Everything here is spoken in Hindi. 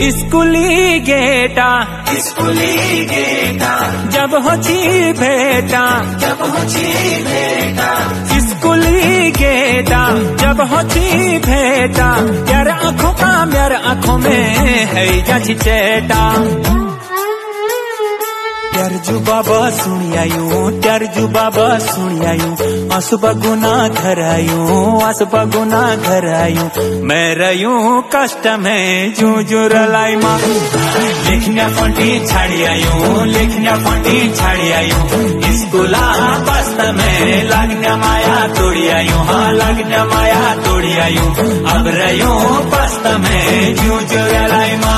स्कूली गेटा। स्कूली गेटा। जब हो ची बेटा जब होची बेटा स्कूली गेटा। जब हो ची बेटा यार आँखों का यार आँखों में है जाची चेटा। प्यार जू बाबा सुनी आयु प्यार बाबा सुनी आयु आँसू बगुना घर आयु आँसू बगुना घर आयु मैं रयू कष्ट में जू जू रलाई माँ। लिखना फंटी छाड़ी आयु लिखना फंटी छाड़ी आयु। स्कूला बस्त में लगना माया तोड़ी आयु हाँ लगना माया तोड़ी आयु। अब रयू बस्त में जू जू रलाई माँ।